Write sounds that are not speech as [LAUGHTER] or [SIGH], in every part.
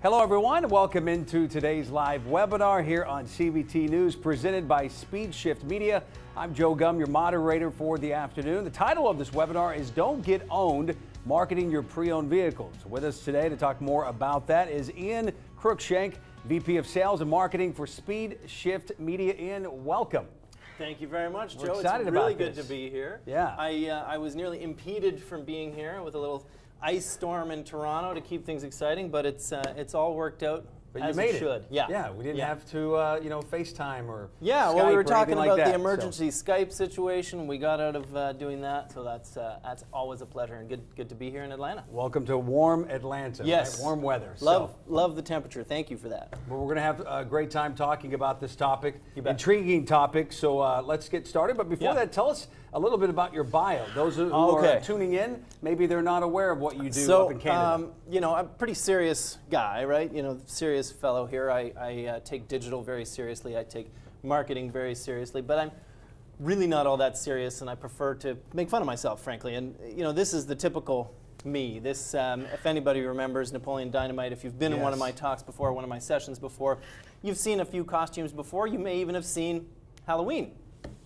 Hello, everyone. Welcome into today's live webinar here on CBT News, presented by SpeedShift Media. I'm Joe Gum, your moderator for the afternoon. The title of this webinar is Don't Get Owned Marketing Your Pre Owned Vehicles. With us today to talk more about that is Ian Cruikshank, VP of Sales and Marketing for SpeedShift Media. Ian, welcome. Thank you very much, We're Joe. excited it's really about good this. to be here. Yeah. I, uh, I was nearly impeded from being here with a little ice storm in Toronto to keep things exciting, but it's uh, it's all worked out But as you made it should. Yeah. Yeah, we didn't Yeah. have to, uh, you know, FaceTime or Yeah, Skype well, we were talking like about that, the so- emergency Skype situation. We got out of uh, doing that, so that's uh, that's always a pleasure and good good to be here in Atlanta. Welcome to warm Atlanta. right? Yes. Warm weather. So- Love love the temperature. Thank you for that. Well, we're going to have a great time talking about this topic. Intriguing topic. So uh, let's get started. But before Yeah. that, tell us a little bit about your bio. Those who Okay. are tuning in, maybe they're not aware of what you do so, up in Canada. Um, you know, I'm a pretty serious guy, right? You know, serious fellow here. I, I uh, take digital very seriously. I take marketing very seriously, but I'm really not all that serious, and I prefer to make fun of myself, frankly. And you know, this is the typical me. This, um, if anybody remembers Napoleon Dynamite, if you've been in one of my talks before, one of my sessions before, you've seen a few costumes before. You may even have seen Halloween.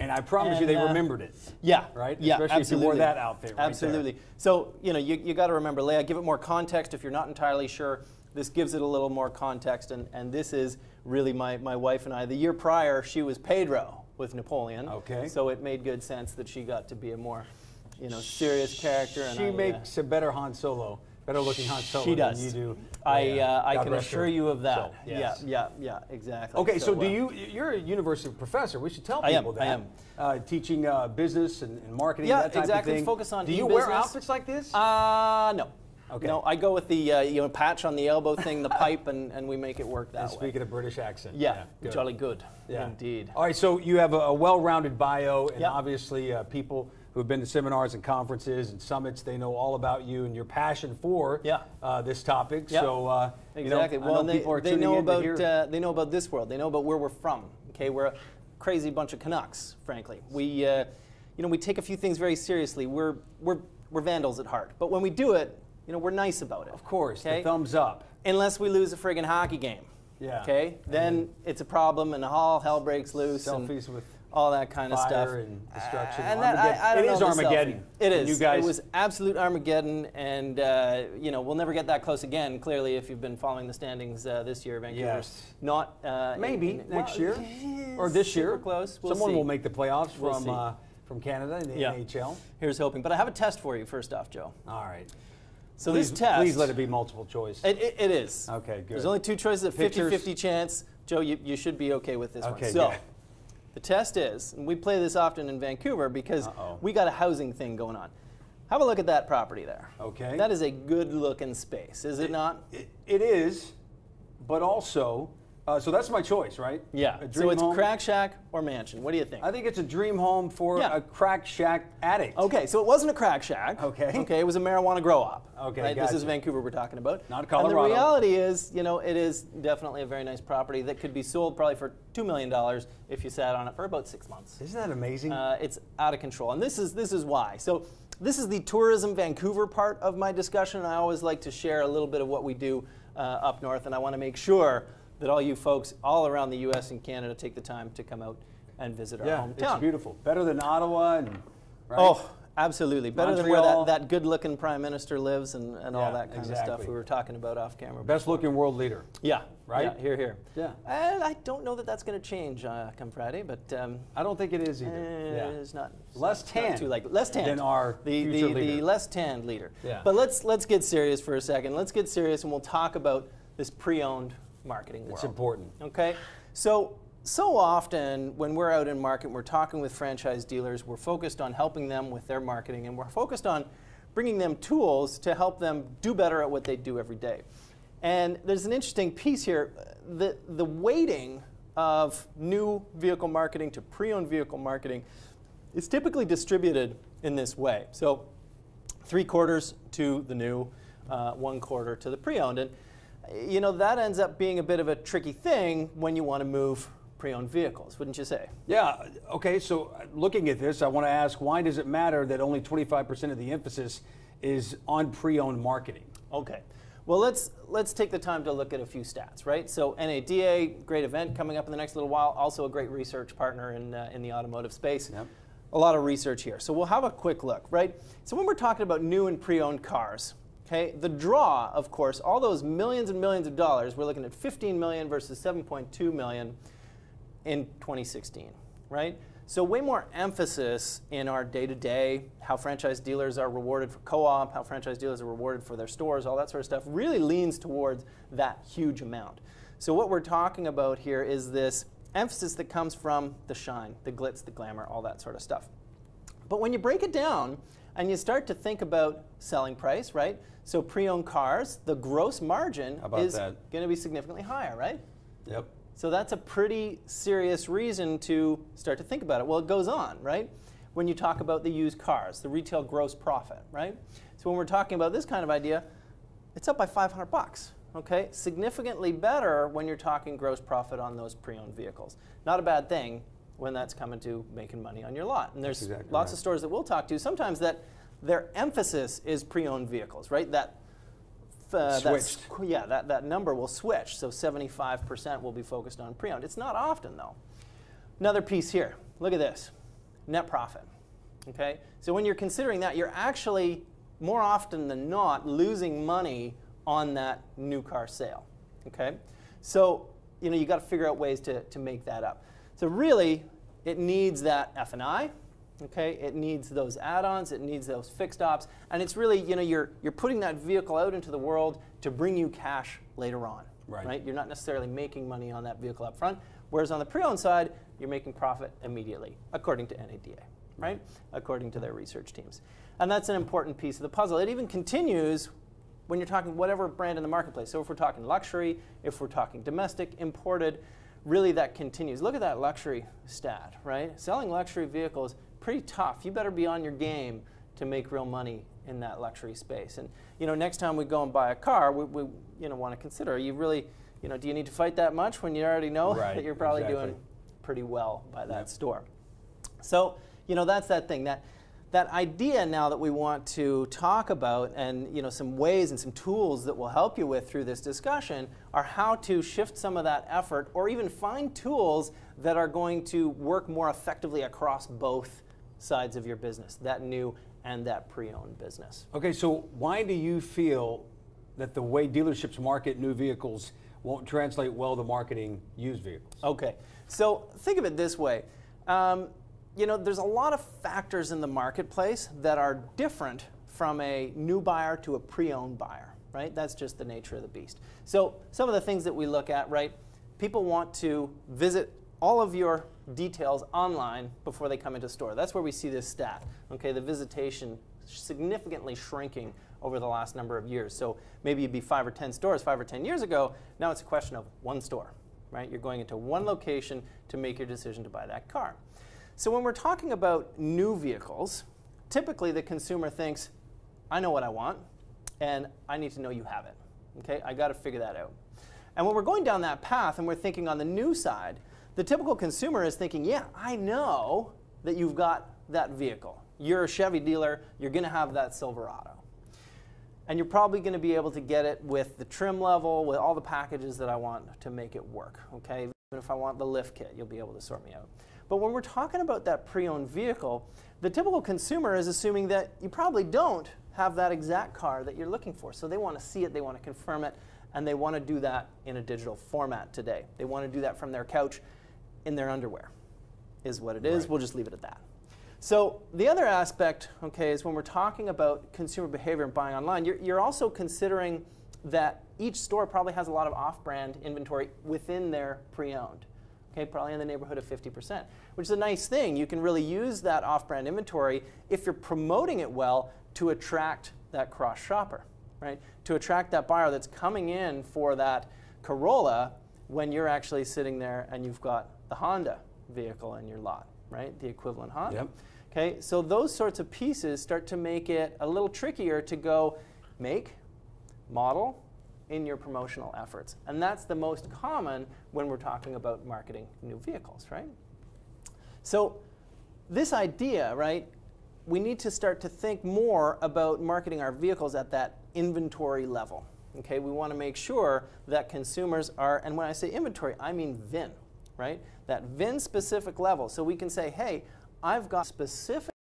And I promise you they uh, remembered it. Yeah. Right? Yeah. Especially if you absolutely. wore that outfit right there. absolutely. So you know you, you got to remember, Leah. Give it more context if you're not entirely sure. This gives it a little more context, and, and this is really my, my wife and I. The year prior, she was Pedro with Napoleon. Okay. So it made good sense that she got to be a more, you know, serious character. And She I, uh, makes a better Han Solo, better looking Han Solo she does. than you do. I uh, I can assure her you of that. soul. Yes. Yeah. Yeah. Yeah. Exactly. Okay, so, do uh, you? You're a university professor. We should tell I am, people I am. Uh, teaching uh, business and, and marketing. Yeah, that type exactly. Of thing. Focus on Do you wear outfits like this? Uh, no. Okay. No, I go with the uh, you know patch on the elbow thing, the [LAUGHS] pipe, and, and we make it work that and way. speaking of British accent. Yeah, good. jolly good. Yeah. Indeed. All right, so you have a, a well-rounded bio, and Yeah. obviously uh, people who have been to seminars and conferences and summits, they know all about you and your passion for Yeah. uh, this topic. Yeah. So uh, you know, well, know they, people are they know about uh, they know about this world. They know about where we're from. Okay, we're a crazy bunch of Canucks. Frankly, we uh, you know we take a few things very seriously. We're we're we're vandals at heart, but when we do it, you know we're nice about it. of course, Okay. the thumbs up. Unless we lose a friggin' hockey game. Yeah. Okay. Then it's a problem, and all hell breaks loose. and Selfies with all that kind of stuff. and destruction. And that, I, I It is Armageddon. It You guys, It was absolute Armageddon, and uh, you know we'll never get that close again. Clearly, if you've been following the standings uh, this year, Vancouver's Yes. not uh, maybe in- in- next well, year or this year. close. We'll Someone see. will make the playoffs We'll from uh, from Canada in the Yeah. NHL. Here's hoping. But I have a test for you. First off, Joe. All right. So please, this test. please let it be multiple choice. It, it, it is. Okay, good. There's only two choices, a Pictures. 50-50 chance. Joe, you, you should be okay with this Okay, one. So. The test is, and we play this often in Vancouver because Uh-oh. we got a housing thing going on. Have a look at that property there. Okay. That is a good-looking space, is it not? It, it is, but also, uh, so that's my choice, right? Yeah. So it's home. crack shack or mansion. What do you think? I think it's a dream home for Yeah. a crack shack addict. Okay, so it wasn't a crack shack. Okay. [LAUGHS] Okay, it was a marijuana grow up. Okay, right? This is. Vancouver we're talking about. Not And the reality is, you know, it is definitely a very nice property that could be sold probably for $2 million if you sat on it for about six months. Isn't that amazing? Uh, it's out of control, and this is this is why. So this is the tourism Vancouver part of my discussion. I always like to share a little bit of what we do uh, up north, and I want to make sure that all you folks all around the U.S. and Canada take the time to come out and visit our yeah, hometown. it's beautiful. Better than Ottawa and right? Oh, absolutely. Better than where that, that good-looking prime minister lives and, and all that kind of stuff we were talking about off camera. best looking world leader. yeah, Right? Yeah, here, here. Yeah. And I don't know that that's going to change uh, come Friday, but um, I don't think it is either. Eh, yeah. It's not it's Less not too like less tanned than our the the, leader. the less tanned leader. Yeah. But let's let's get serious for a second. Let's get serious and we'll talk about this pre-owned marketing world. It's important. Okay. So so often when we're out in market, we're talking with franchise dealers. We're focused on helping them with their marketing, and we're focused on bringing them tools to help them do better at what they do every day. And there's an interesting piece here. The, the weighting of new vehicle marketing to pre-owned vehicle marketing is typically distributed in this way. So three quarters to the new, uh, one quarter to the pre-owned. And you know, that ends up being a bit of a tricky thing when you want to move pre-owned vehicles, wouldn't you say? Yeah. Okay. So uh, looking at this, I want to ask, why does it matter that only 25% of the emphasis is on pre-owned marketing? Okay. Well, let's let's take the time to look at a few stats, right? So NADA, great event coming up in the next little while. Also a great research partner in uh, in the automotive space. Yep. A lot of research here. So we'll have a quick look, right? So when we're talking about new and pre-owned cars, okay, the draw, of course, all those millions and millions of dollars, we're looking at 15 million versus 7.2 million in 2016, right? So way more emphasis in our day-to-day, how franchise dealers are rewarded for co-op, how franchise dealers are rewarded for their stores, all that sort of stuff, really leans towards that huge amount. So what we're talking about here is this emphasis that comes from the shine, the glitz, the glamour, all that sort of stuff. But when you break it down and you start to think about selling price, right? So pre-owned cars, the gross margin is going to be significantly higher, right? Yep. So that's a pretty serious reason to start to think about it. Well, it goes on, right? When you talk about the used cars, the retail gross profit, right? So when we're talking about this kind of idea, it's up by 500 bucks. Okay, significantly better when you're talking gross profit on those pre-owned vehicles. Not a bad thing when that's coming to making money on your lot. And there's exactly lots right. of stores that we'll talk to sometimes that their emphasis is pre-owned vehicles, right? That uh, that, yeah, that, that number will switch. So 75% will be focused on pre-owned. It's not often though. Another piece here. Look at this. Net profit. Okay? So when you're considering that, you're actually more often than not losing money on that new car sale. Okay? So, you know, you got to figure out ways to, to make that up. So really, it needs that F&I, Okay, it needs those add-ons, it needs those fixed ops, and it's really, you know, you're, you're putting that vehicle out into the world to bring you cash later on. Right. right? You're not necessarily making money on that vehicle up front, whereas on the pre-owned side, you're making profit immediately, according to NADA, right? According to their research teams. And that's an important piece of the puzzle. It even continues when you're talking whatever brand in the marketplace. So if we're talking luxury, if we're talking domestic, imported, really that continues. Look at that luxury stat, right? Selling luxury vehicles pretty tough. You better be on your game to make real money in that luxury space. And you know, next time we go and buy a car, we, we you know want to consider: Are you really, you know, do you need to fight that much when you already know [LAUGHS] right, that you're probably exactly. doing pretty well by that yep. store? So you know, that's that thing that that idea now that we want to talk about and you know some ways and some tools that will help you with through this discussion are how to shift some of that effort or even find tools that are going to work more effectively across both sides of your business, that new and that pre-owned business. Okay, so why do you feel that the way dealerships market new vehicles won't translate well to marketing used vehicles? Okay, so think of it this way. Um, you know, there's a lot of factors in the marketplace that are different from a new buyer to a pre-owned buyer, right? That's just the nature of the beast. So some of the things that we look at, right? People want to visit all of your details online before they come into store. That's where we see this stat. Okay, the visitation significantly shrinking over the last number of years. So maybe you'd be five or 10 stores five or 10 years ago. Now it's a question of one store, right? You're going into one location to make your decision to buy that car. So when we're talking about new vehicles, typically the consumer thinks, I know what I want, and I need to know you have it. Okay, I got to figure that out. And when we're going down that path and we're thinking on the new side, the typical consumer is thinking, yeah, I know that you've got that vehicle. You're a Chevy dealer, you're going to have that Silverado. And you're probably going to be able to get it with the trim level, with all the packages that I want to make it work. Okay, even if I want the lift kit, you'll be able to sort me out. But when we're talking about that pre-owned vehicle, the typical consumer is assuming that you probably don't have that exact car that you're looking for. So they want to see it, they want to confirm it, and they want to do that in a digital format today. They want to do that from their couch in their underwear, is what it is. Right. We'll just leave it at that. So the other aspect, okay, is when we're talking about consumer behavior and buying online, you're, you're also considering that each store probably has a lot of off-brand inventory within their pre-owned. Okay, probably in the neighborhood of 50%, which is a nice thing. You can really use that off-brand inventory if you're promoting it well to attract that cross shopper, right? To attract that buyer that's coming in for that Corolla when you're actually sitting there and you've got the Honda vehicle in your lot, right? The equivalent Honda. Yep. Okay, so those sorts of pieces start to make it a little trickier to go make, model in your promotional efforts. And that's the most common when we're talking about marketing new vehicles, right? So this idea, right, we need to start to think more about marketing our vehicles at that inventory level. Okay, we want to make sure that consumers are, and when I say inventory, I mean VIN, right? That VIN specific level. So we can say, hey, I've got specific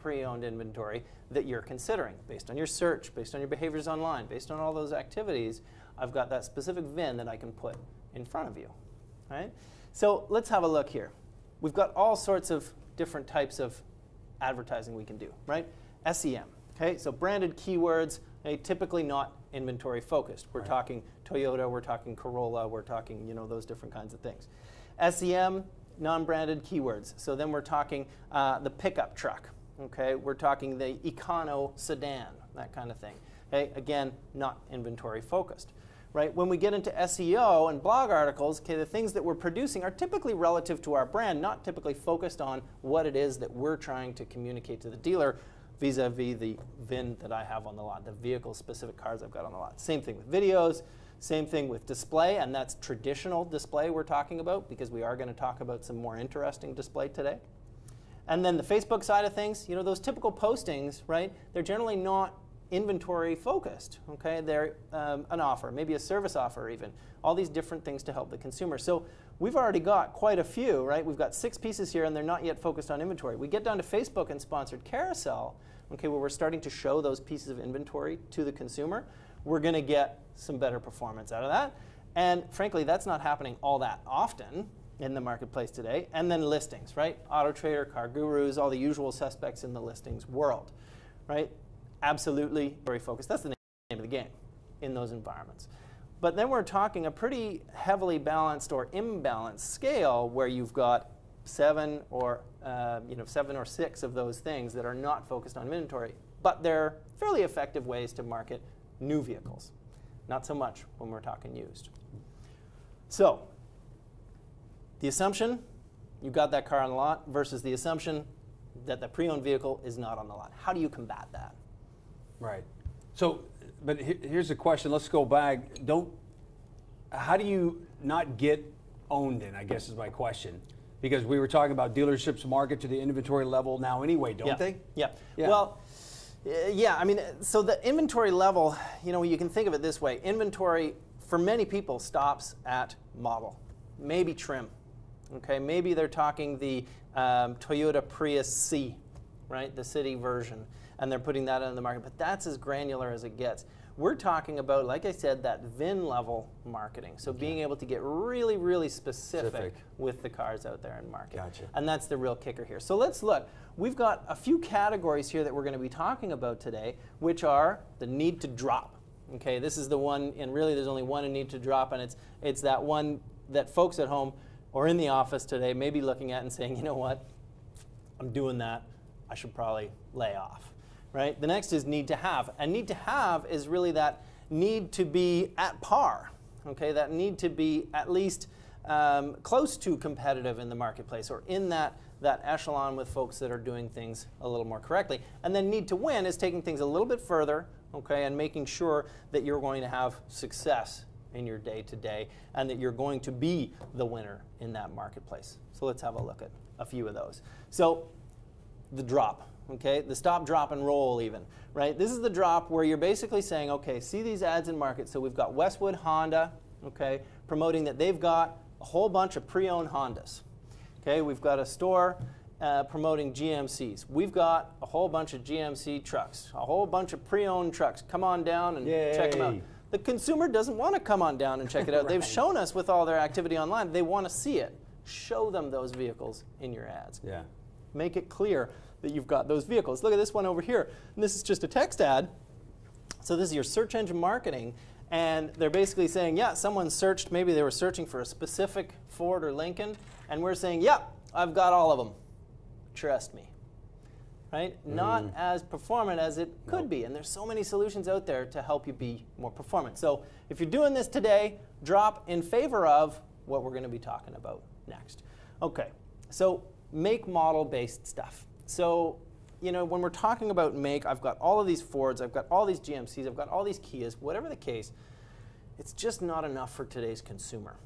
pre-owned inventory that you're considering based on your search, based on your behaviors online, based on all those activities. I've got that specific VIN that I can put in front of you, right? So let's have a look here. We've got all sorts of different types of advertising we can do, right? SEM, okay? So branded keywords, okay, typically not inventory focused. We're right. talking Toyota, we're talking Corolla, we're talking, you know, those different kinds of things. SEM, non-branded keywords. So then we're talking uh, the pickup truck, okay? We're talking the econo sedan, that kind of thing. Okay, again, not inventory focused right? When we get into SEO and blog articles, okay, the things that we're producing are typically relative to our brand, not typically focused on what it is that we're trying to communicate to the dealer vis-a-vis the VIN that I have on the lot, the vehicle-specific cars I've got on the lot. Same thing with videos, same thing with display, and that's traditional display we're talking about because we are going to talk about some more interesting display today. And then the Facebook side of things, you know, those typical postings, right? They're generally not inventory focused. Okay, they're um, an offer, maybe a service offer, even all these different things to help the consumer. So we've already got quite a few, right? We've got six pieces here, and they're not yet focused on inventory. We get down to Facebook and sponsored carousel, okay, where we're starting to show those pieces of inventory to the consumer. We're going to get some better performance out of that. And frankly, that's not happening all that often in the marketplace today. And then listings, right? Auto Trader, CarGurus, all the usual suspects in the listings world, right? absolutely very focused. That's the name of the game in those environments. But then we're talking a pretty heavily balanced or imbalanced scale where you've got seven or uh, you know seven or six of those things that are not focused on inventory, but they're fairly effective ways to market new vehicles. Not so much when we're talking used. So the assumption you got that car on the lot versus the assumption that the pre-owned vehicle is not on the lot. How do you combat that? Right. So, but here's the question. Let's go back. Don't. How do you not get owned in? I guess is my question. Because we were talking about dealerships market to the inventory level now anyway, don't yeah. they? Yeah. yeah. Well. Yeah, I mean, so the inventory level, you know, you can think of it this way. Inventory, for many people, stops at model, maybe trim. Okay, maybe they're talking the um, Toyota Prius C, right, the city version and they're putting that on the market. But that's as granular as it gets. We're talking about, like I said, that VIN level marketing. So being able to get really, really specific, specific, with the cars out there in market. Gotcha. And that's the real kicker here. So let's look. We've got a few categories here that we're going to be talking about today, which are the need to drop. Okay, this is the one, and really there's only one in need to drop, and it's it's that one that folks at home or in the office today may be looking at and saying, you know what, I'm doing that. I should probably lay off right? The next is need to have. And need to have is really that need to be at par, okay? That need to be at least um, close to competitive in the marketplace or in that, that echelon with folks that are doing things a little more correctly. And then need to win is taking things a little bit further, okay, and making sure that you're going to have success in your day to day and that you're going to be the winner in that marketplace. So let's have a look at a few of those. So the drop okay? The stop, drop, and roll even, right? This is the drop where you're basically saying, okay, see these ads in market. So we've got Westwood Honda, okay, promoting that they've got a whole bunch of pre-owned Hondas. Okay, we've got a store uh, promoting GMCs. We've got a whole bunch of GMC trucks, a whole bunch of pre-owned trucks. Come on down and Yay. check them out. The consumer doesn't want to come on down and check it [LAUGHS] out. right. They've shown us with all their activity online, they want to see it. Show them those vehicles in your ads. Yeah. Make it clear that you've got those vehicles. Look at this one over here. And this is just a text ad. So this is your search engine marketing. And they're basically saying, yeah, someone searched, maybe they were searching for a specific Ford or Lincoln. And we're saying, yeah, I've got all of them. Trust me. Right? Mm. Not as performant as it could nope. be. And there's so many solutions out there to help you be more performant. So if you're doing this today, drop in favor of what we're going to be talking about next. Okay, so make model based stuff. So, you know, when we're talking about make, I've got all of these Fords, I've got all these GMCs, I've got all these Kias, whatever the case, it's just not enough for today's consumer.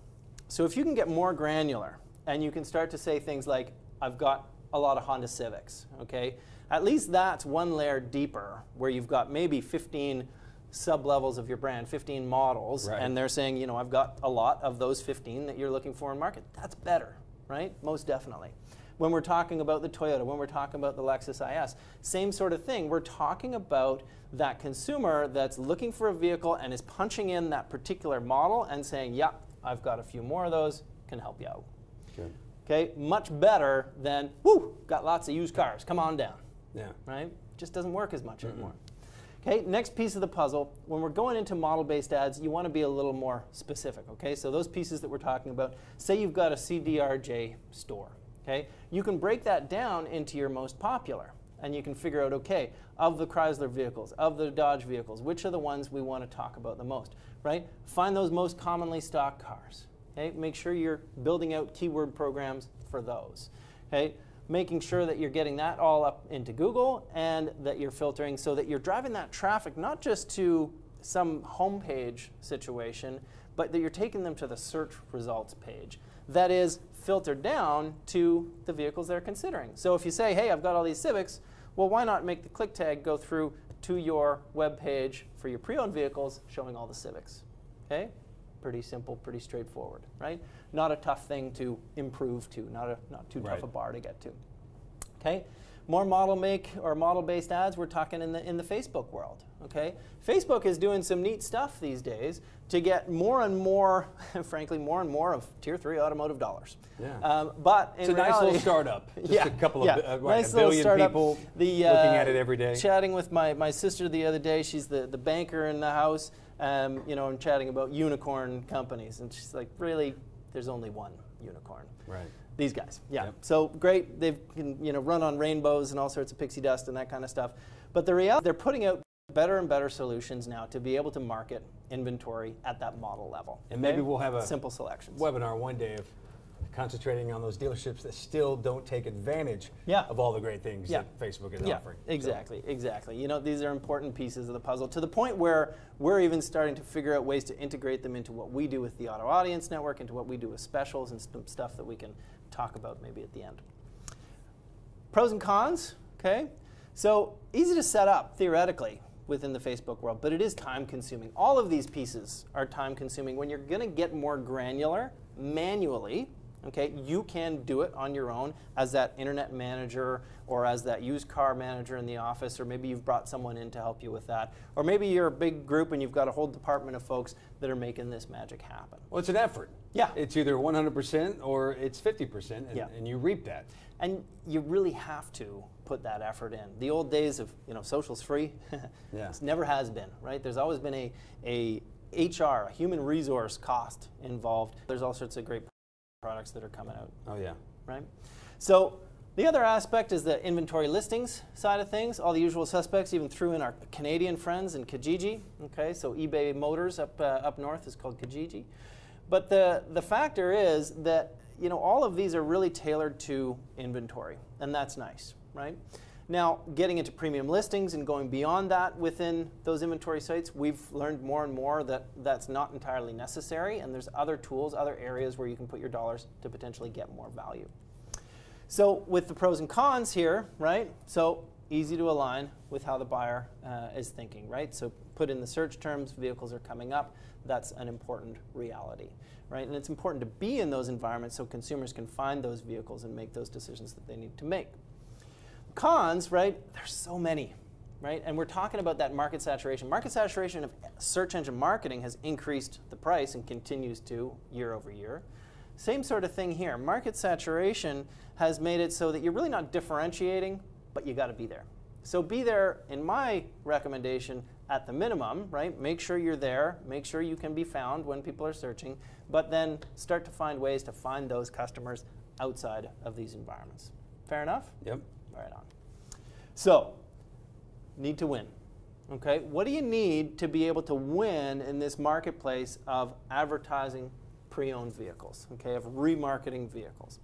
So if you can get more granular and you can start to say things like, I've got a lot of Honda Civics, okay? At least that's one layer deeper where you've got maybe 15 sub levels of your brand, 15 models, Right. and they're saying, you know, I've got a lot of those 15 that you're looking for in market. That's better, right? Most definitely. When we're talking about the Toyota, when we're talking about the Lexus IS, same sort of thing. We're talking about that consumer that's looking for a vehicle and is punching in that particular model and saying, yeah, I've got a few more of those, can help you out. Okay, much better than, whoo, got lots of used cars, come on down Yeah. right? Just doesn't work as much anymore. Okay, next piece of the puzzle, when we're going into model-based ads, you want to be a little more specific, okay? So those pieces that we're talking about, say you've got a CDRJ store, okay? You can break that down into your most popular, and you can figure out, okay, of the Chrysler vehicles, of the Dodge vehicles, which are the ones we want to talk about the most, right? Find those most commonly stocked cars, okay? Make sure you're building out keyword programs for those, okay? Making sure that you're getting that all up into Google and that you're filtering so that you're driving that traffic not just to some homepage situation, but that you're taking them to the search results page. That is filtered down to the vehicles they're considering. So if you say, hey, I've got all these Civics, well, why not make the click tag go through to your web page for your pre-owned vehicles showing all the Civics? Okay? Pretty simple, pretty straightforward, right? Not a tough thing to improve to, not, a, not too Right. tough a bar to get to. Okay, more model make or model based ads. We're talking in the in the Facebook world. Okay, Facebook is doing some neat stuff these days to get more and more, [LAUGHS] frankly, more and more of tier three automotive dollars. Yeah. Um, but in It's a nice little startup. [LAUGHS] Just yeah, a couple of yeah. uh, like nice a billion startup. people the, looking uh, at it every day. Chatting with my, my sister the other day. She's the, the banker in the house. Um, you know, I'm chatting about unicorn companies, and she's like, really, there's only one unicorn. Right. These guys, yeah. Yep. So great, they've can, you know run on rainbows and all sorts of pixie dust and that kind of stuff. But the reality, they're putting out better and better solutions now to be able to market inventory at that model level. And maybe we'll have a simple selection Webinar one day of concentrating on those dealerships that still don't take advantage Yeah. of all the great things Yeah. that Facebook is yeah, offering. So- exactly, exactly. You know, these are important pieces of the puzzle to the point where we're even starting to figure out ways to integrate them into what we do with the Auto Audience Network, into what we do with specials and st- stuff that we can talk about maybe at the end. Pros and cons, okay? So easy to set up theoretically within the Facebook world, but it is time consuming. All of these pieces are time consuming. When you're going to get more granular manually, okay, you can do it on your own as that internet manager or as that used car manager in the office, or maybe you've brought someone in to help you with that. Or maybe you're a big group and you've got a whole department of folks that are making this magic happen. Well, it's an effort. Yeah. It's either 100% or it's 50%, and, Yeah. and you reap that. And you really have to put that effort in. The old days of, you know, social's free, [LAUGHS] Yeah. it never has been, right? There's always been a, a HR, a human resource cost involved. There's all sorts of great products that are coming out, Oh, yeah. right? So the other aspect is the inventory listings side of things. All the usual suspects, even threw in our Canadian friends in Kijiji. Okay, so eBay Motors up uh, up north is called Kijiji. But the the factor is that you know all of these are really tailored to inventory, and that's nice, right? Now, getting into premium listings and going beyond that within those inventory sites, we've learned more and more that that's not entirely necessary, and there's other tools, other areas where you can put your dollars to potentially get more value. So with the pros and cons here, right? So easy to align with how the buyer uh, is thinking, right? So put in the search terms, vehicles are coming up. That's an important reality, right? And it's important to be in those environments so consumers can find those vehicles and make those decisions that they need to make. Cons, right? There's so many, right? And we're talking about that market saturation. Market saturation of search engine marketing has increased the price and continues to year over year. Same sort of thing here. Market saturation has made it so that you're really not differentiating, but you got to be there. So be there, in my recommendation, at the minimum, right? Make sure you're there. Make sure you can be found when people are searching, but then start to find ways to find those customers outside of these environments. Fair enough? Yep. Right on. So, need to win. Okay, what do you need to be able to win in this marketplace of advertising pre-owned vehicles? Okay, of remarketing vehicles.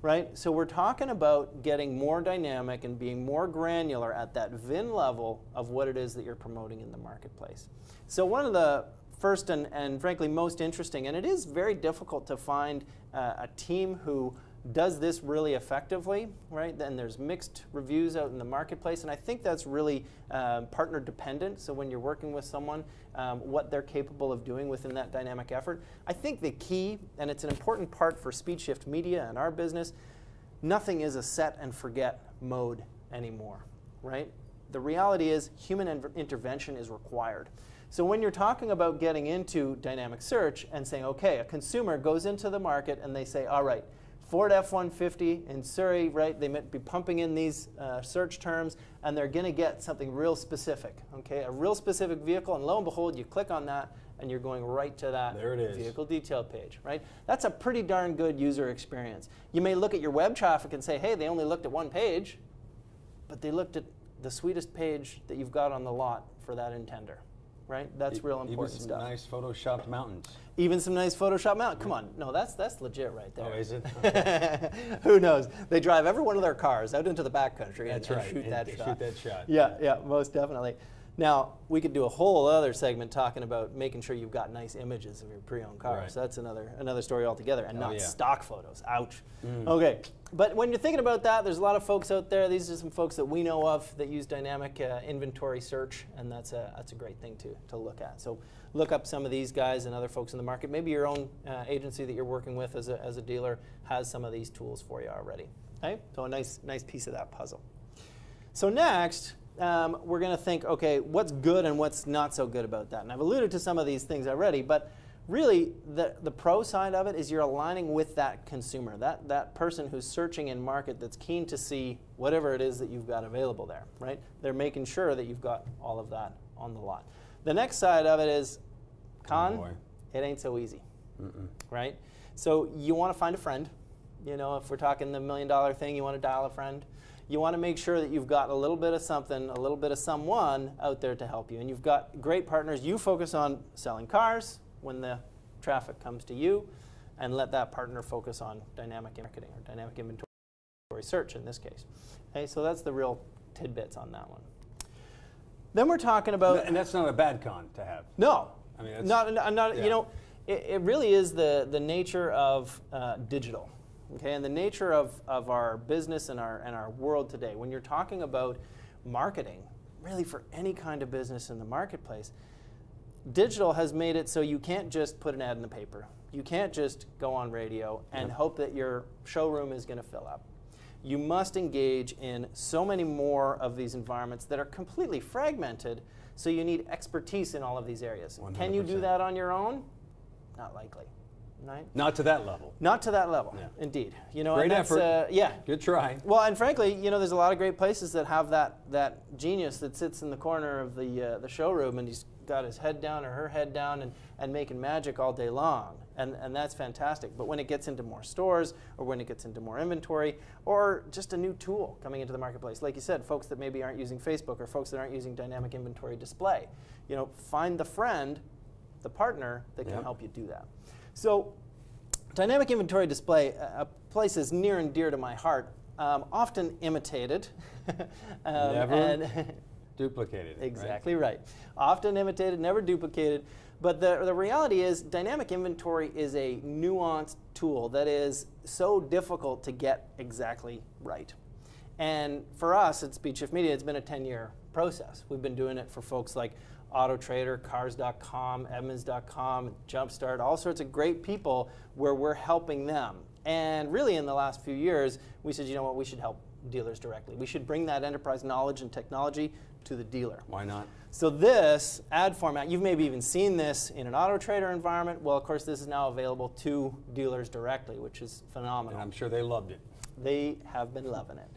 Right? So we're talking about getting more dynamic and being more granular at that VIN level of what it is that you're promoting in the marketplace. So one of the first and, and frankly most interesting, and it is very difficult to find uh, a team who does this really effectively, right? Then there's mixed reviews out in the marketplace, and I think that's really um, partner dependent. So when you're working with someone, um, what they're capable of doing within that dynamic effort. I think the key, and it's an important part for SpeedShift Media and our business, nothing is a set and forget mode anymore, right? The reality is human intervention is required. So when you're talking about getting into dynamic search and saying, okay, a consumer goes into the market and they say, all right, Ford F-150 in Surrey, right? They might be pumping in these uh, search terms, and they're going to get something real specific, okay? A real specific vehicle, and lo and behold, you click on that, and you're going right to that there it is. vehicle detail page, right? That's a pretty darn good user experience. You may look at your web traffic and say, hey, they only looked at one page, but they looked at the sweetest page that you've got on the lot for that intender right? That's real important Even some stuff. nice photoshopped mountains. Even some nice Photoshop mountains. Come on, no, that's that's legit right there. Oh, is it? [LAUGHS] Who knows? They drive every one of their cars out into the backcountry and, right. and shoot and that shot. Shoot that shot. Yeah, yeah, most definitely. Now, we could do a whole other segment talking about making sure you've got nice images of your pre-owned cars. Right. So that's another another story altogether, and Oh, not yeah. stock photos. Ouch. Mm. Okay, but when you're thinking about that, there's a lot of folks out there. These are some folks that we know of that use dynamic uh, inventory search, and that's a that's a great thing to to look at. So look up some of these guys and other folks in the market. Maybe your own uh, agency that you're working with as a as a dealer has some of these tools for you already. Okay, so a nice nice piece of that puzzle. So next, um, we're going to think, okay, what's good and what's not so good about that? And I've alluded to some of these things already, but really the, the pro side of it is you're aligning with that consumer, that, that person who's searching in market that's keen to see whatever it is that you've got available there, right? They're making sure that you've got all of that on the lot. The next side of it is con, boy. it ain't so easy, right? So you want to find a friend. You know, if we're talking the million dollar thing, you want to dial a friend. You want to make sure that you've got a little bit of something, a little bit of someone out there to help you. And you've got great partners. You focus on selling cars when the traffic comes to you, and let that partner focus on dynamic marketing or dynamic inventory search in this case. Okay, so that's the real tidbits on that one. Then we're talking about And that's not a bad con to have. no, I mean, that's- not, not, not yeah. you know, it, it really is the, the nature of uh, digital, okay, and the nature of, of our business and our, and our world today. When you're talking about marketing, really for any kind of business in the marketplace, digital has made it so you can't just put an ad in the paper. You can't just go on radio and hope that your showroom is going to fill up. You must engage in so many more of these environments that are completely fragmented, so you need expertise in all of these areas. Can you do that on your own? Not likely, right? Not to that level. Not to that level, Yeah. indeed. You know, Great effort. Uh, yeah, Good try. well, and frankly, you know, there's a lot of great places that have that that genius that sits in the corner of the uh, the showroom and he's got his head down or her head down and, and making magic all day long. And, and that's fantastic. But when it gets into more stores or when it gets into more inventory or just a new tool coming into the marketplace, like you said, folks that maybe aren't using Facebook or folks that aren't using dynamic inventory display, you know, find the friend, the partner that can Yep. help you do that. So Dynamic inventory display, a place is near and dear to my heart, um, often imitated. [LAUGHS] um, Never and [LAUGHS] Duplicated. it, right? exactly right. Often imitated, never duplicated. But the, the reality is, dynamic inventory is a nuanced tool that is so difficult to get exactly right. And for us at SpeedShift Media, it's been a 10 year process. We've been doing it for folks like AutoTrader, Cars.com, Edmunds.com, Jumpstart, all sorts of great people where we're helping them. And really, in the last few years, we said, you know what, we should help dealers directly. We should bring that enterprise knowledge and technology to the dealer. Why not? So this ad format, you've maybe even seen this in an auto trader environment. Well, of course, this is now available to dealers directly, which is phenomenal. And phenomenal. I'm sure they loved it. They have been loving it.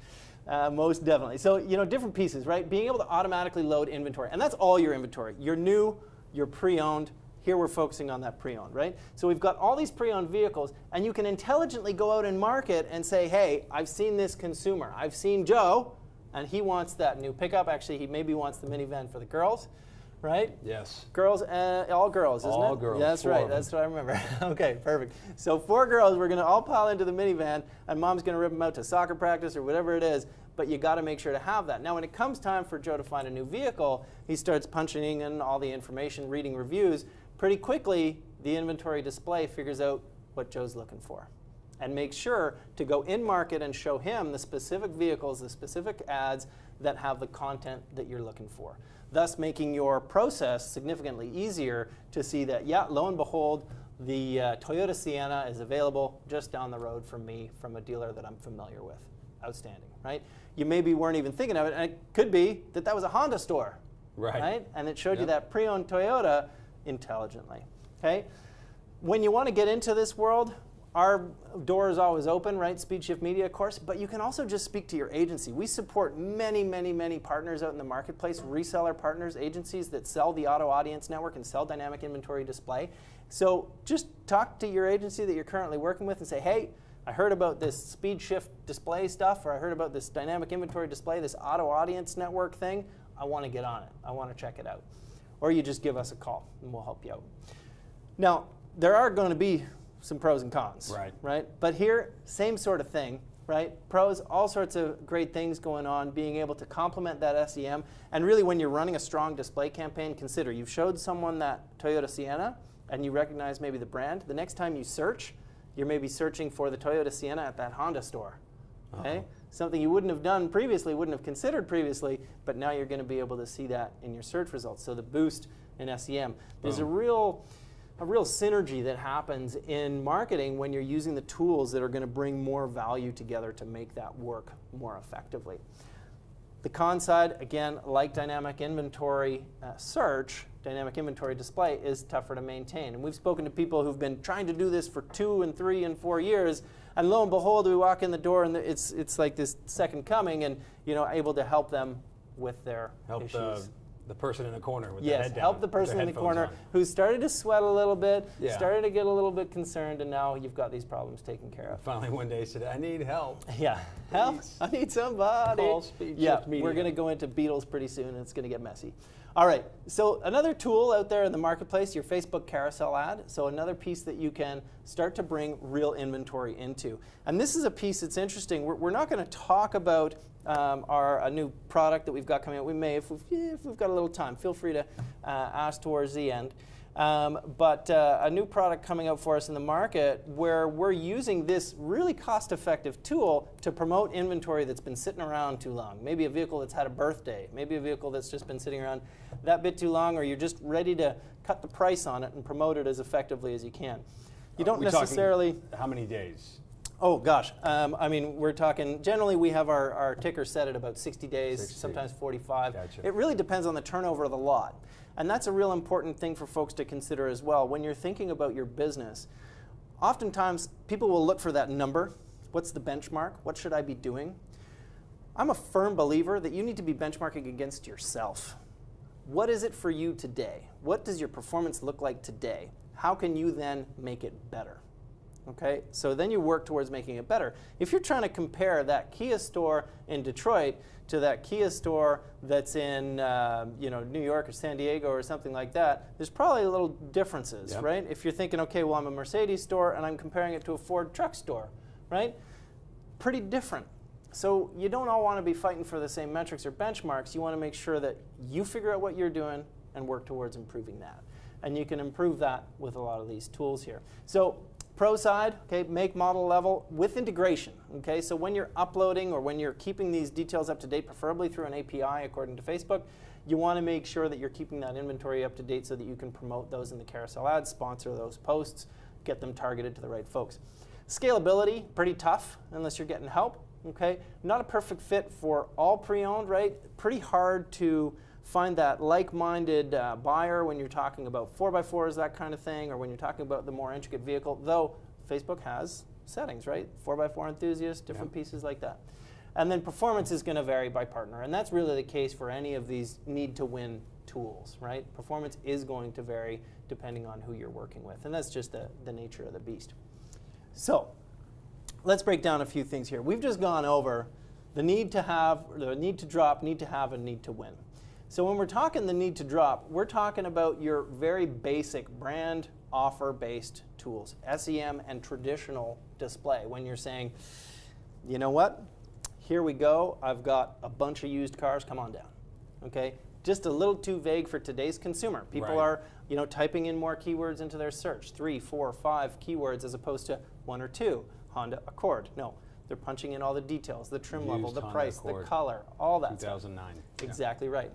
Uh, most definitely. So, you know, different pieces, right? Being able to automatically load inventory. And that's all your inventory. Your new, your pre-owned. Here we're focusing on that pre-owned, right? So we've got all these pre-owned vehicles, and you can intelligently go out and market and say, hey, I've seen this consumer. I've seen Joe, and he wants that new pickup. Actually, he maybe wants the minivan for the girls, right? Yes. Girls, uh, all girls, isn't it? All girls, That's right. That's what I remember. [LAUGHS] okay, perfect. So four girls, we're gonna all pile into the minivan, and mom's gonna rip them out to soccer practice or whatever it is. But you got to make sure to have that. Now, when it comes time for Joe to find a new vehicle, he starts punching in all the information, reading reviews. Pretty quickly, the inventory display figures out what Joe's looking for. and make sure to go in market and show him the specific vehicles, the specific ads that have the content that you're looking for. Thus making your process significantly easier to see that, yeah, lo and behold, the uh, Toyota Sienna is available just down the road from me from a dealer that I'm familiar with. Outstanding, right? You maybe weren't even thinking of it, and it could be that that was a Honda store, right? right? And it showed yep. you that pre-owned Toyota intelligently, okay? When you want to get into this world, our door is always open, right? SpeedShift Media, of course, but you can also just speak to your agency. We support many, many, many partners out in the marketplace, reseller partners, agencies that sell the Auto Audience Network and sell dynamic inventory display. So just talk to your agency that you're currently working with and say, hey, I heard about this SpeedShift display stuff, or I heard about this dynamic inventory display, this Auto Audience Network thing. I want to get on it. I want to check it out. Or you just give us a call and we'll help you out. Now, there are going to be some pros and cons. Right. Right. But here, same sort of thing. Right. Pros, all sorts of great things going on. Being able to complement that SEM, and really, when you're running a strong display campaign, consider you've showed someone that Toyota Sienna, and you recognize maybe the brand. The next time you search, you're maybe searching for the Toyota Sienna at that Honda store. Okay. Uh -oh. Something you wouldn't have done previously, wouldn't have considered previously, but now you're going to be able to see that in your search results. So the boost in SEM. There's a real a real synergy that happens in marketing when you're using the tools that are going to bring more value together to make that work more effectively. The con side, again, like dynamic inventory uh, search, dynamic inventory display is tougher to maintain. And we've spoken to people who've been trying to do this for two and three and four years, and lo and behold, we walk in the door and it's, it's like this second coming and you know, able to help them with their help issues. The the person in the corner with yes, the head down. help the person in the corner on. who started to sweat a little bit, yeah. started to get a little bit concerned, and now you've got these problems taken care of. Finally, one day said, "I need help." Yeah, help! I need somebody. Call speed yeah, we're going to go into Beatles pretty soon, and it's going to get messy. All right, so another tool out there in the marketplace, your Facebook carousel ad. So another piece that you can start to bring real inventory into. And this is a piece that's interesting. We're, we're not going to talk about um, our a new product that we've got coming out. We may, if we've, if we've got a little time, feel free to uh, ask towards the end. Um, but uh, a new product coming out for us in the market where we're using this really cost-effective tool to promote inventory that's been sitting around too long. Maybe a vehicle that's had a birthday, maybe a vehicle that's just been sitting around that bit too long, or you're just ready to cut the price on it and promote it as effectively as you can. You don't necessarily. How many days? Oh gosh, um, I mean, we're talking, generally we have our, our ticker set at about 60 days, 60. sometimes 45. Gotcha. It really depends on the turnover of the lot. And that's a real important thing for folks to consider as well. When you're thinking about your business, oftentimes people will look for that number. What's the benchmark? What should I be doing? I'm a firm believer that you need to be benchmarking against yourself. What is it for you today? What does your performance look like today? How can you then make it better? Okay, so then you work towards making it better. If you're trying to compare that Kia store in Detroit to that Kia store that's in uh, you know New York or San Diego or something like that, there's probably a little differences, yep. right? If you're thinking, okay, well I'm a Mercedes store and I'm comparing it to a Ford truck store, right? Pretty different. So you don't all want to be fighting for the same metrics or benchmarks. You want to make sure that you figure out what you're doing and work towards improving that. And you can improve that with a lot of these tools here. So Pro side, okay, make model level with integration. Okay, so when you're uploading or when you're keeping these details up to date, preferably through an API according to Facebook, you want to make sure that you're keeping that inventory up to date so that you can promote those in the carousel ads, sponsor those posts, get them targeted to the right folks. Scalability, pretty tough unless you're getting help. Okay, not a perfect fit for all pre-owned, right? Pretty hard to find that like-minded uh, buyer when you're talking about 4x4s, that kind of thing, or when you're talking about the more intricate vehicle, though Facebook has settings, right? 4x4 enthusiasts, different yeah. pieces like that. And then performance is going to vary by partner, and that's really the case for any of these need-to-win tools, right? Performance is going to vary depending on who you're working with, and that's just the, the nature of the beast. So let's break down a few things here. We've just gone over the need to have, the need to drop, need to have, and need to win. So when we're talking the need to drop, we're talking about your very basic brand offer based tools, SEM and traditional display. When you're saying, you know what, here we go, I've got a bunch of used cars, come on down. Okay, just a little too vague for today's consumer. People right. are, you know, typing in more keywords into their search, three, four, five keywords as opposed to one or two. Honda Accord. No, they're punching in all the details, the trim Used level, the Honda price, Accord. the color, all that stuff. 2009. Yeah. Exactly right.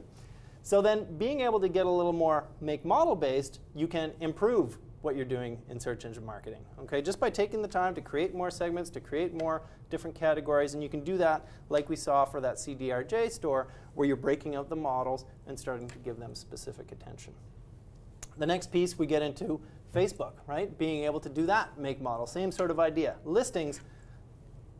So then being able to get a little more make model based, you can improve what you're doing in search engine marketing. Okay, just by taking the time to create more segments, to create more different categories, and you can do that like we saw for that CDRJ store where you're breaking out the models and starting to give them specific attention. The next piece we get into Facebook, right? Being able to do that make model, same sort of idea. Listings,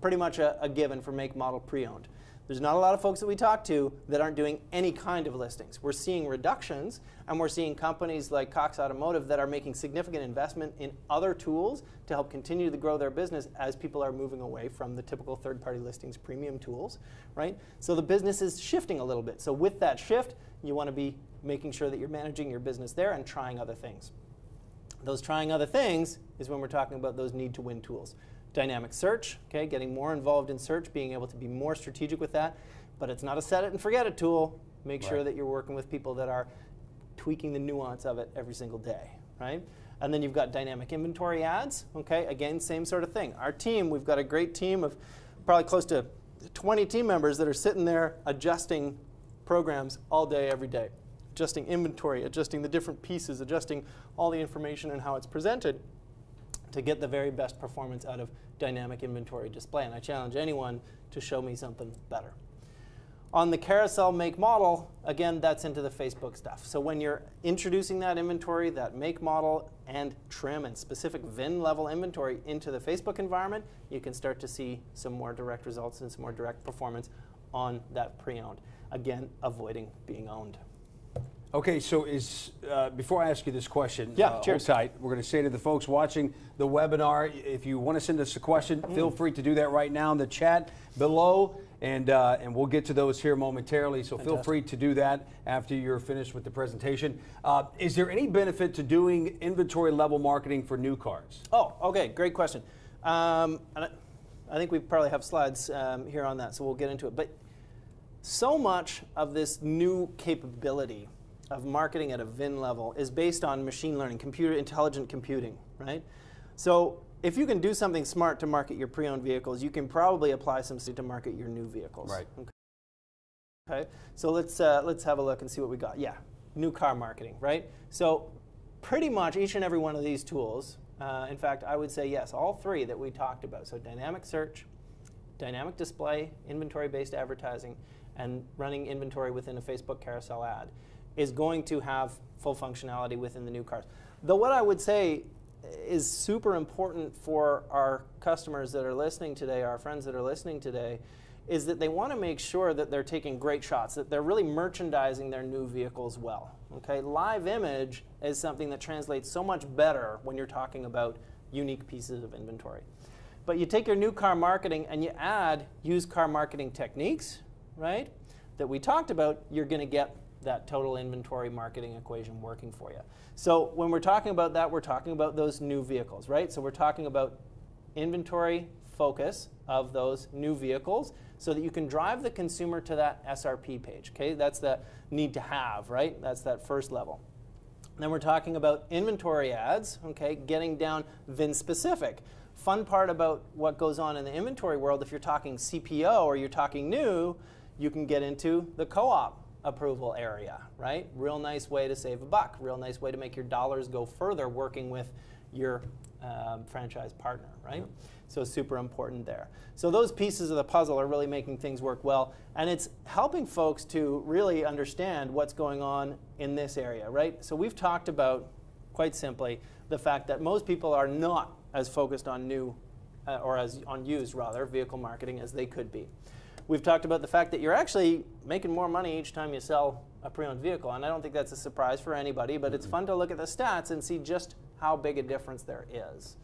pretty much a, a given for make model pre-owned. There's not a lot of folks that we talk to that aren't doing any kind of listings. We're seeing reductions, and we're seeing companies like Cox Automotive that are making significant investment in other tools to help continue to grow their business as people are moving away from the typical third-party listings premium tools, right? So the business is shifting a little bit. So with that shift, you want to be making sure that you're managing your business there and trying other things. Those trying other things is when we're talking about those need to win tools. Dynamic search, okay, getting more involved in search, being able to be more strategic with that. But it's not a set it and forget it tool. Make sure that you're working with people that are tweaking the nuance of it every single day, right? And then you've got dynamic inventory ads, okay? Again, same sort of thing. Our team, we've got a great team of probably close to 20 team members that are sitting there adjusting programs all day, every day. Adjusting inventory, adjusting the different pieces, adjusting all the information and how it's presented to get the very best performance out of dynamic inventory display. And I challenge anyone to show me something better. On the carousel make model, again, that's into the Facebook stuff. So when you're introducing that inventory, that make model and trim and specific VIN level inventory into the Facebook environment, you can start to see some more direct results and some more direct performance on that pre-owned. Again, avoiding being owned. Okay, so is uh, before I ask you this question, Yeah, uh, cheers. hold tight. We're going to say to the folks watching the webinar, if you want to send us a question, Mm. feel free to do that right now in the chat below, and uh, and we'll get to those here momentarily. So feel free to do that after you're finished with the presentation. Uh, is there any benefit to doing inventory level marketing for new cars? Oh, okay, great question. Um, and I, I think we probably have slides um, here on that, so we'll get into it. But so much of this new capability of marketing at a VIN level is based on machine learning, computer intelligent computing, right? So if you can do something smart to market your pre-owned vehicles, you can probably apply some to market your new vehicles. Right. Okay. Okay, so let's uh, let's have a look and see what we got. Yeah, new car marketing, right? So pretty much each and every one of these tools. Uh, in fact, I would say yes, all three that we talked about. So dynamic search, dynamic display, inventory-based advertising, and running inventory within a Facebook carousel ad is going to have full functionality within the new cars. Though what I would say is super important for our customers that are listening today, our friends that are listening today, is that they want to make sure that they're taking great shots, that they're really merchandising their new vehicles well. Okay, live image is something that translates so much better when you're talking about unique pieces of inventory. But you take your new car marketing and you add used car marketing techniques, right? That we talked about, you're going to get that total inventory marketing equation working for you. So when we're talking about that, we're talking about those new vehicles, right? So we're talking about inventory focus of those new vehicles so that you can drive the consumer to that SRP page, okay? That's the need to have, right? That's that first level. Then we're talking about inventory ads, okay, getting down VIN specific. Fun part about what goes on in the inventory world, if you're talking CPO or you're talking new, you can get into the co op approval area, right? Real nice way to save a buck, real nice way to make your dollars go further working with your um, franchise partner, right? So super important there. So those pieces of the puzzle are really making things work well, and it's helping folks to really understand what's going on in this area, right? So we've talked about, quite simply, the fact that most people are not as focused on new, uh, or as on used rather, vehicle marketing as they could be. We've talked about the fact that you're actually making more money each time you sell a pre-owned vehicle, and I don't think that's a surprise for anybody, but it's mm-hmm. fun to look at the stats and see just how big a difference there is.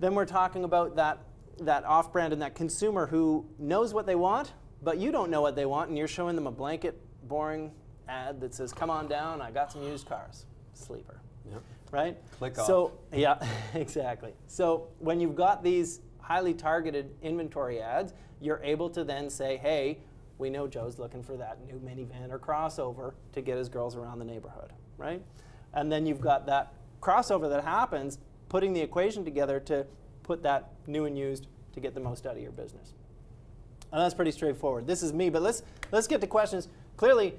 Then we're talking about that, that off brand and that consumer who knows what they want, but you don't know what they want, and you're showing them a blanket, boring ad that says, Come on down, I got some used cars. Sleeper. Yep. Right? Click off. So, yeah, [LAUGHS] exactly. So, when you've got these highly targeted inventory ads, you're able to then say, Hey, we know Joe's looking for that new minivan or crossover to get his girls around the neighborhood, right? And then you've got that crossover that happens, putting the equation together to put that new and used to get the most out of your business. And that's pretty straightforward. This is me, but let's let's get to questions. Clearly,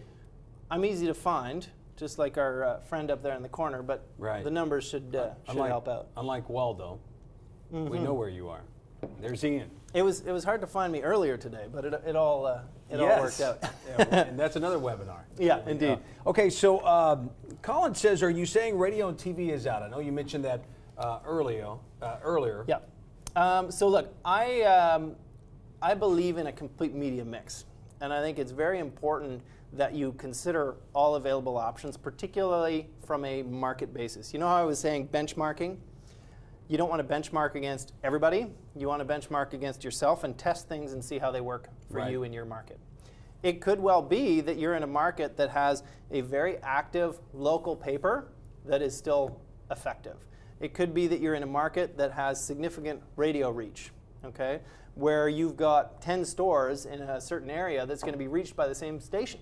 I'm easy to find, just like our uh, friend up there in the corner. But Right. the numbers should uh, should unlike, help out. Unlike Waldo, Mm-hmm. we know where you are. There's Ian. It was it was hard to find me earlier today, but it, it all uh, it all worked out. [LAUGHS] Yeah, and that's another webinar. Yeah, indeed. Okay, so um, Colin says, are you saying radio and TV is out? I know you mentioned that uh, earlier. Uh, earlier. Yeah. Um, so look, I um, I believe in a complete media mix, and I think it's very important that you consider all available options, particularly from a market basis. You know how I was saying benchmarking. You don't want to benchmark against everybody. You want to benchmark against yourself and test things and see how they work for Right. you in your market. It could well be that you're in a market that has a very active local paper that is still effective. It could be that you're in a market that has significant radio reach, okay, where you've got 10 stores in a certain area that's going to be reached by the same station,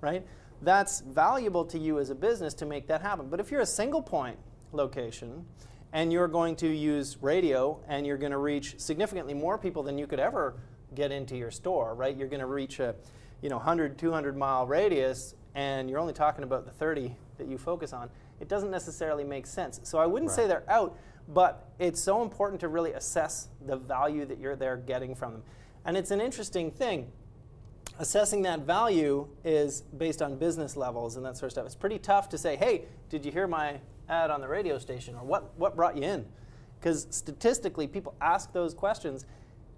right? That's valuable to you as a business to make that happen. But if you're a single point location and you're going to use radio and you're going to reach significantly more people than you could ever get into your store, right? You're going to reach a, you know, 100, 200 mile radius and you're only talking about the 30 that you focus on. It doesn't necessarily make sense. So I wouldn't say they're out, but it's so important to really assess the value that you're there getting from them. And it's an interesting thing assessing that value is based on business levels and that sort of stuff. It's pretty tough to say, hey, did you hear my ad on the radio station? Or what, what brought you in? Because statistically, people ask those questions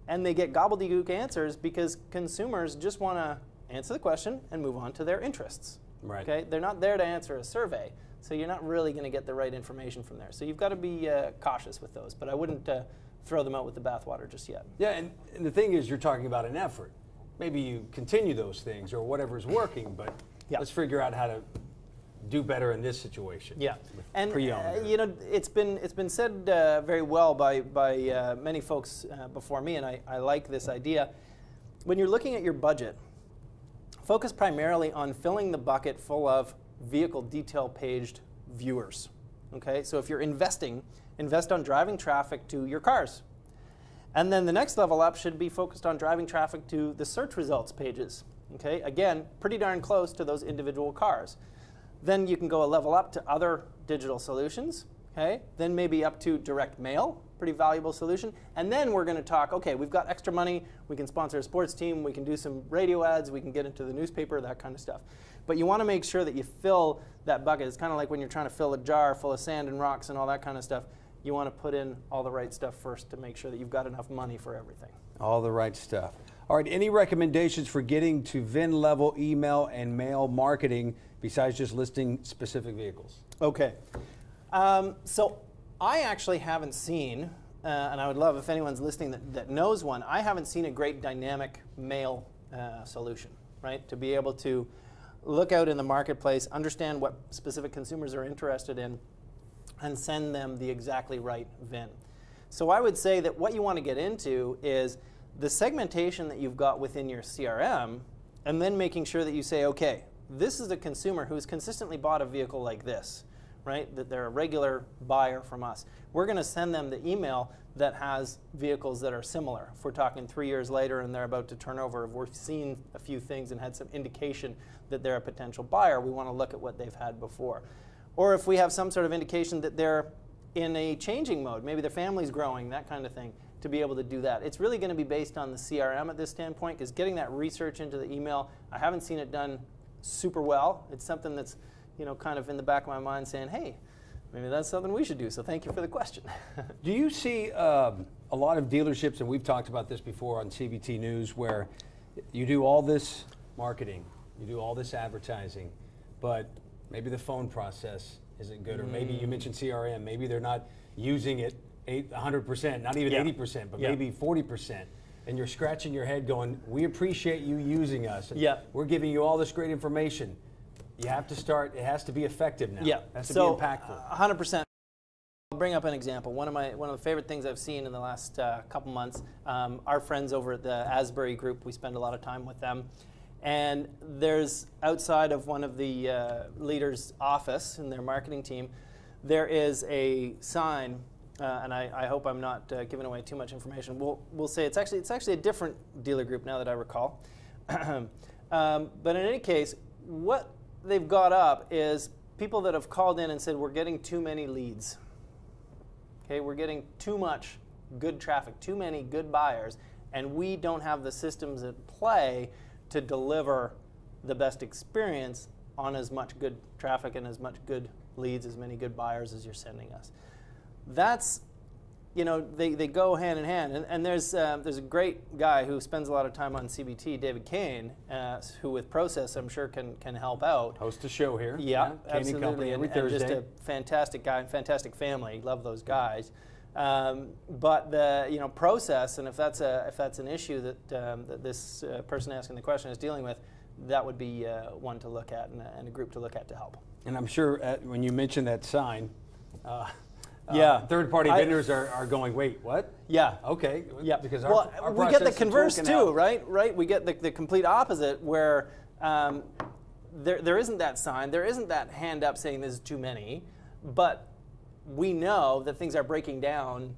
and they get gobbledygook answers because consumers just want to answer the question and move on to their interests. Right. Okay? They're not there to answer a survey, so you're not really going to get the right information from there. So you've got to be uh, cautious with those, but I wouldn't uh, throw them out with the bathwater just yet. Yeah, and, and the thing is, you're talking about an effort. Maybe you continue those things or whatever's working, but Yeah. let's figure out how to do better in this situation. Yeah, and uh, you know it's been it's been said uh, very well by by uh, many folks uh, before me, and I, I like this idea. When you're looking at your budget, focus primarily on filling the bucket full of vehicle detail paged viewers. Okay, so if you're investing, invest on driving traffic to your cars. And then the next level up should be focused on driving traffic to the search results pages. Okay, again, pretty darn close to those individual cars. Then you can go a level up to other digital solutions. Okay, then maybe up to direct mail, pretty valuable solution. And then we're going to talk. Okay, we've got extra money. We can sponsor a sports team. We can do some radio ads. We can get into the newspaper, that kind of stuff. But you want to make sure that you fill that bucket. It's kind of like when you're trying to fill a jar full of sand and rocks and all that kind of stuff. You want to put in all the right stuff first to make sure that you've got enough money for everything. All the right stuff. All right, any recommendations for getting to VIN level email and mail marketing besides just listing specific vehicles? Okay. Um, so I actually haven't seen, uh, and I would love if anyone's listening that, that knows one, I haven't seen a great dynamic mail uh, solution, right? To be able to look out in the marketplace, understand what specific consumers are interested in, and send them the exactly right VIN. So I would say that what you want to get into is the segmentation that you've got within your CRM, and then making sure that you say, okay, this is a consumer who's consistently bought a vehicle like this, right? That they're a regular buyer from us. We're going to send them the email that has vehicles that are similar. If we're talking three years later and they're about to turn over, if we've seen a few things and had some indication that they're a potential buyer, we want to look at what they've had before. Or if we have some sort of indication that they're in a changing mode, maybe their family's growing, that kind of thing, to be able to do that. It's really going to be based on the CRM at this standpoint, because getting that research into the email, I haven't seen it done super well. It's something that's, you know, kind of in the back of my mind saying, hey, maybe that's something we should do. So thank you for the question. [LAUGHS] Do you see um, a lot of dealerships, and we've talked about this before on CBT News, where you do all this marketing, you do all this advertising, but maybe the phone process isn't good, or maybe you mentioned CRM, maybe they're not using it 100%, not even Yeah. 80%, but Yeah. maybe 40%. And you're scratching your head going, we appreciate you using us. Yeah. We're giving you all this great information. You have to start, it has to be effective now. Yeah. It has to so, be impactful. uh, 100%. I'll bring up an example. One of my one of the favorite things I've seen in the last uh, couple months. Um, our friends over at the Asbury Group, we spend a lot of time with them, and there's outside of one of the uh, leaders' office in their marketing team, there is a sign uh, and I, I, hope I'm not uh, giving away too much information. We'll, we'll say it's actually it's actually a different dealer group now that I recall. [CLEARS THROAT] um, but in any case, what they've got up is people that have called in and said we're getting too many leads. Okay, we're getting too much good traffic, too many good buyers, and we don't have the systems at play to deliver the best experience on as much good traffic and as much good leads, as many good buyers as you're sending us. That's, you know, they, they go hand in hand. And, and there's, uh, there's a great guy who spends a lot of time on CBT, David Kane, uh, who with Process I'm sure can, can help out. Host a show here. Yeah, yeah absolutely. Company every and, Thursday. And just a fantastic guy and fantastic family. Love those guys. Um, but the you know process, and if that's a if that's an issue that, um, that this uh, person asking the question is dealing with, that would be uh, one to look at and a, and a, group to look at to help. And I'm sure at, when you mentioned that sign, uh, yeah, third-party vendors are, are going. Wait, what? Yeah. Okay. Yeah. Because our, well, our we get the converse too, right? Right. We get the, the complete opposite, where um, there there isn't that sign, there isn't that hand up saying there's too many, but we know that things are breaking down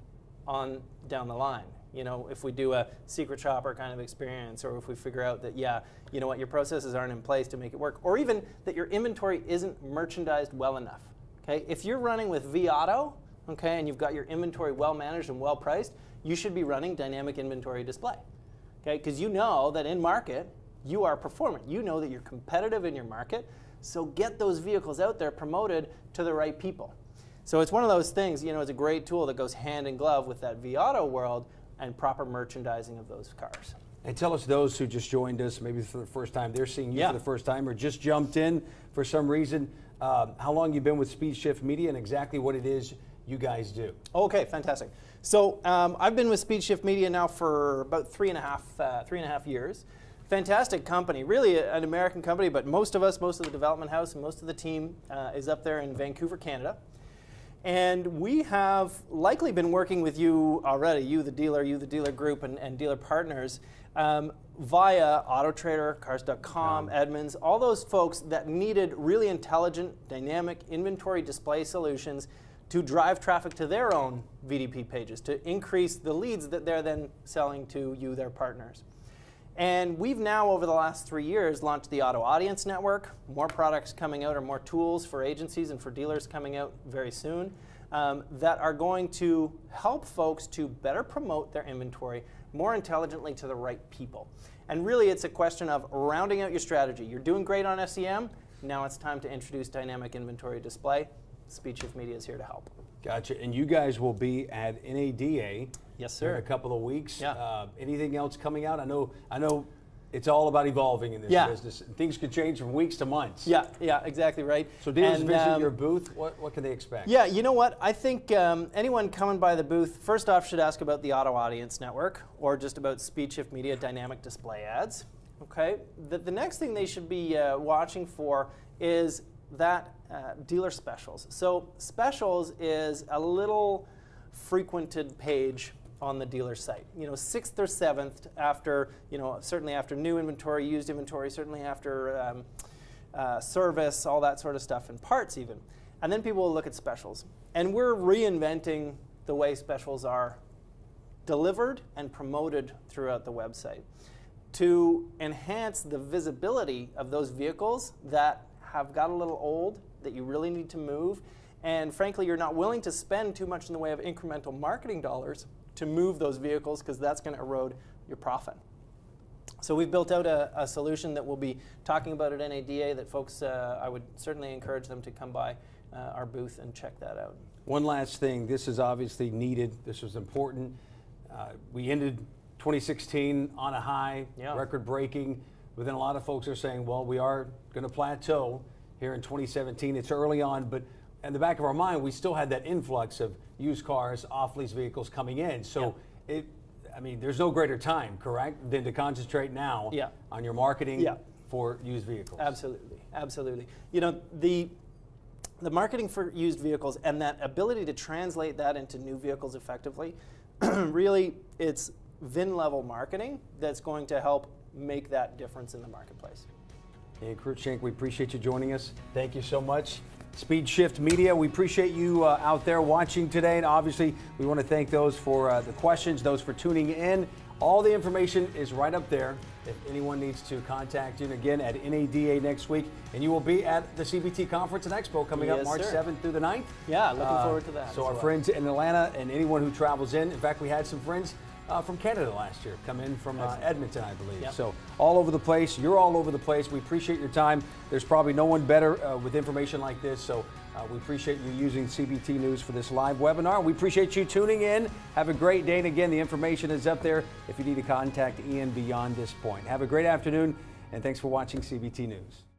on down the line. You know, if we do a secret shopper kind of experience, or if we figure out that, yeah, you know what, your processes aren't in place to make it work, or even that your inventory isn't merchandised well enough. Okay, if you're running with vAuto, okay, and you've got your inventory well managed and well priced, you should be running dynamic inventory display. Okay, because you know that in market you are performing. You know that you're competitive in your market, so get those vehicles out there promoted to the right people. So it's one of those things, you know, it's a great tool that goes hand in glove with that vAuto world and proper merchandising of those cars. And tell us those who just joined us, maybe for the first time, they're seeing you yeah. for the first time or just jumped in for some reason. Uh, how long you've been with SpeedShift Media and exactly what it is you guys do? Okay, fantastic. So um, I've been with SpeedShift Media now for about three and a half, uh, three and a half years. Fantastic company, really an American company, but most of us, most of the development house, and most of the team uh, is up there in Vancouver, Canada. And we have likely been working with you already, you the dealer, you the dealer group, and, and dealer partners, um, via AutoTrader, Cars.com. Edmunds, all those folks that needed really intelligent, dynamic inventory display solutions to drive traffic to their own VDP pages, to increase the leads that they're then selling to you, their partners. And we've now, over the last three years, launched the Auto Audience Network. More products coming out or more tools for agencies and for dealers coming out very soon um, that are going to help folks to better promote their inventory more intelligently to the right people. And really, it's a question of rounding out your strategy. You're doing great on SEM. Now it's time to introduce dynamic inventory display. SpeedShift Media is here to help. Gotcha. And you guys will be at NADA. Yes, sir. In a couple of weeks. Yeah. Uh, anything else coming out? I know. I know. It's all about evolving in this yeah. business. Things could change from weeks to months. Yeah, yeah, exactly right. So dealers and, visit um, your booth. What, what can they expect? Yeah, you know what? I think um, anyone coming by the booth first off should ask about the Auto Audience Network or just about SpeedShift Media dynamic display ads. Okay. The, the next thing they should be uh, watching for is that uh, dealer specials. So specials is a little frequented page on the dealer site. You know, sixth or seventh after, you know, certainly after new inventory, used inventory, certainly after um, uh, service, all that sort of stuff, and parts even. And then people will look at specials. And we're reinventing the way specials are delivered and promoted throughout the website to enhance the visibility of those vehicles that have got a little old, that you really need to move, and frankly, you're not willing to spend too much in the way of incremental marketing dollars to move those vehicles because that's going to erode your profit. So we've built out a, a, solution that we'll be talking about at NADA that folks, uh, I would certainly encourage them to come by uh, our booth and check that out. One last thing, this is obviously needed, this was important. Uh, we ended 2016 on a high, yeah. record breaking. But then a lot of folks are saying, well, we are going to plateau here in 2017. It's early on, but in the back of our mind, we still had that influx of used cars, off-lease vehicles coming in. So yeah. it, I mean, there's no greater time, correct, than to concentrate now yeah. on your marketing yeah. for used vehicles. Absolutely, absolutely. You know, the the marketing for used vehicles and that ability to translate that into new vehicles effectively, [CLEARS THROAT] really, it's VIN level marketing that's going to help make that difference in the marketplace. Hey, Cruikshank, we appreciate you joining us. Thank you so much. Speed Shift Media. We appreciate you uh, out there watching today. And obviously, we want to thank those for uh, the questions, those for tuning in. All the information is right up there if anyone needs to contact you. And again, at NADA next week. And you will be at the CBT Conference and Expo coming up March sir. 7th through the 9th. Yeah, looking Uh, forward to that. So our well. friends in Atlanta and anyone who travels in. In fact, we had some friends uh, from Canada last year come in from uh, Edmonton, I believe. Yep. So all over the place. You're all over the place. We appreciate your time. There's probably no one better uh, with information like this. So uh, we appreciate you using CBT News for this live webinar. We appreciate you tuning in. Have a great day. And again, the information is up there if you need to contact Ian beyond this point. Have a great afternoon, and thanks for watching CBT News.